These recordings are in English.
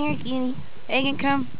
here, Guinea. Egg come.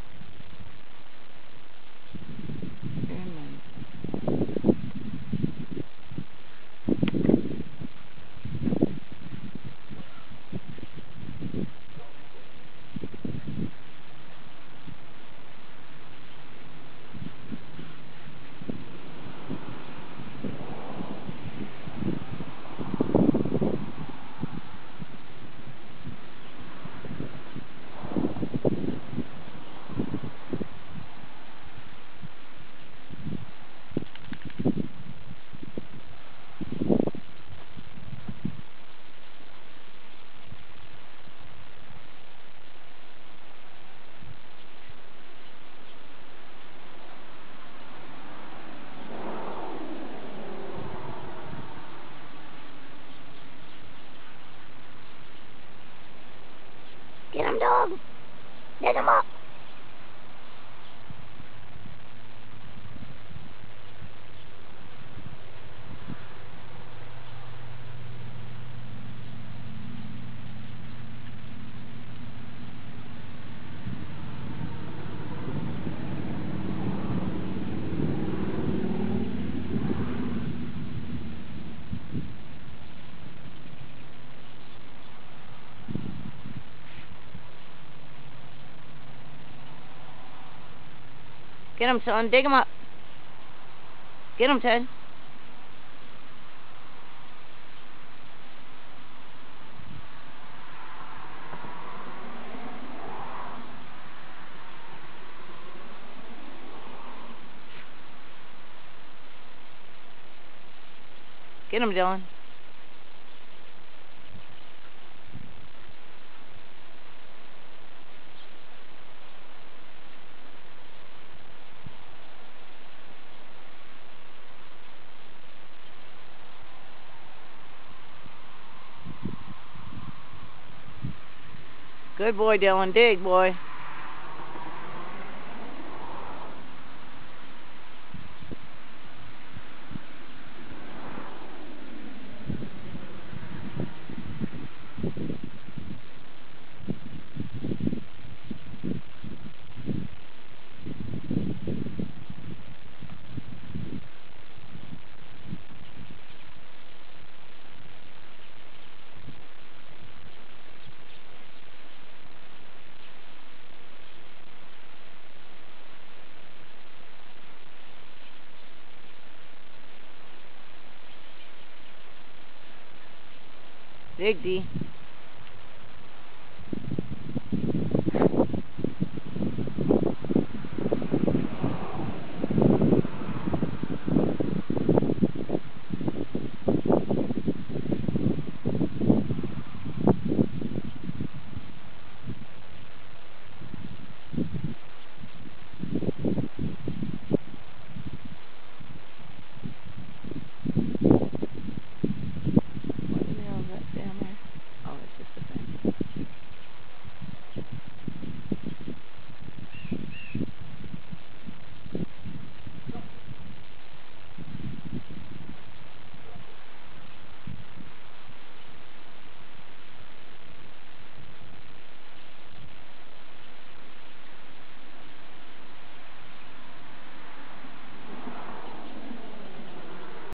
Dog. Get him up. Get him, son. Dig him up. Get him, Ted. Get him, Dylan. Good boy, Dylan. Dig, boy. Dig, D.